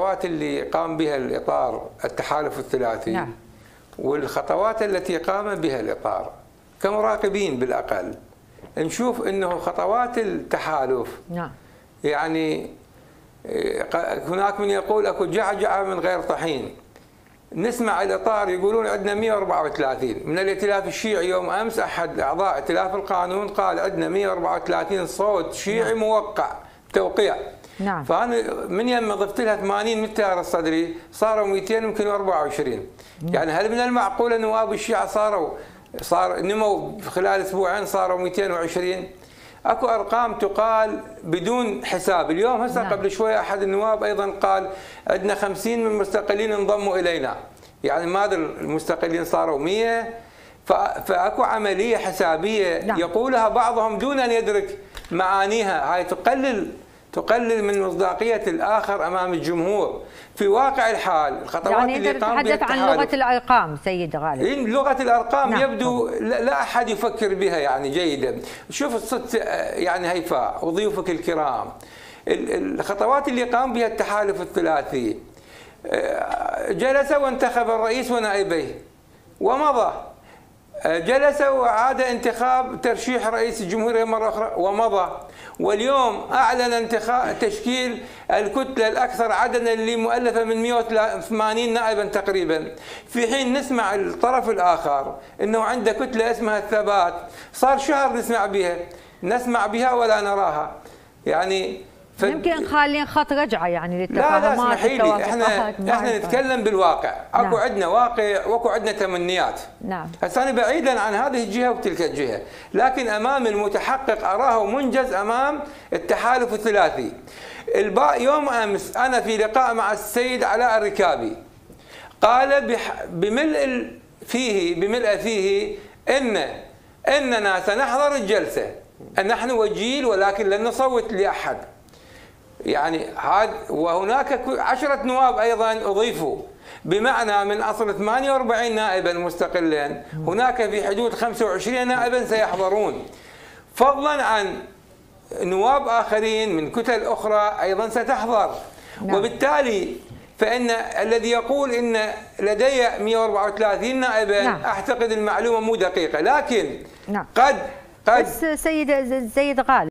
الخطوات اللي قام بها الإطار التحالف الثلاثي نعم. والخطوات التي قام بها الإطار كمراقبين بالأقل. نشوف أنه خطوات التحالف نعم. يعني آه، هناك من يقول أكو جعجعة من غير طحين. نسمع الإطار يقولون عندنا 134 من الائتلاف الشيعي يوم أمس أحد أعضاء ائتلاف القانون قال عندنا 134 صوت شيعي موقع توقيع. نعم. فأنا من يم ضفت لها 80 من التيار الصدري صاروا 200 يمكن 24 يعني هل من المعقول ان نواب الشيعة صاروا صار نموا خلال أسبوعين صاروا 220 أكو أرقام تقال بدون حساب. اليوم هسه نعم. قبل شوية أحد النواب أيضا قال عندنا 50 من المستقلين انضموا إلينا. يعني ماذا المستقلين صاروا 100 ف- فأكو عملية حسابية نعم. يقولها بعضهم دون أن يدرك معانيها. هاي تقلل تقلل من مصداقية الآخر أمام الجمهور. في واقع الحال الخطوات يعني اللي قام بها تتحدث عن لغة الأرقام سيد غالب. لغة الأرقام نعم. يبدو لا أحد يفكر بها يعني جيدا. شوف الصدق يعني هيفاء وضيوفك الكرام. ال- الخطوات اللي قام بها التحالف الثلاثي. آه، جلس وانتخب الرئيس ونائبيه. ومضى. جلس وعاد انتخاب ترشيح رئيس الجمهورية مرة أخرى ومضى. واليوم أعلن انتخاب تشكيل الكتلة الأكثر عددا اللي مؤلفة من 180 نائبا تقريبا. في حين نسمع الطرف الآخر أنه عنده كتلة اسمها الثبات صار شهر نسمع بها. نسمع بها ولا نراها. يعني ف- يمكن خالين خط رجعة يعني لا لا للتفاهمات اسمحي لي إحنا إحنا. نتكلم بالواقع اكو نعم. عندنا واقع واكو عندنا تمنيات نعم هسه أنا بعيدا عن هذه الجهة وتلك الجهة، لكن أمام المتحقق أراه منجز أمام التحالف الثلاثي. الباء يوم أمس أنا في لقاء مع السيد علاء الركابي قال بح- بملء فيه بملء فيه ان إننا سنحضر الجلسة نحن وجيل ولكن لن نصوت لأحد. يعني هذا وهناك عشرة نواب أيضا أضيفوا بمعنى من أصل 48 نائبا مستقلا هناك في حدود 25 نائبا سيحضرون فضلا عن نواب آخرين من كتل أخرى أيضا ستحضر نعم. وبالتالي فإن الذي يقول إن لدي 134 نائبا نعم. أعتقد المعلومة مو دقيقة لكن نعم. قد قد بس سيد سيد غالب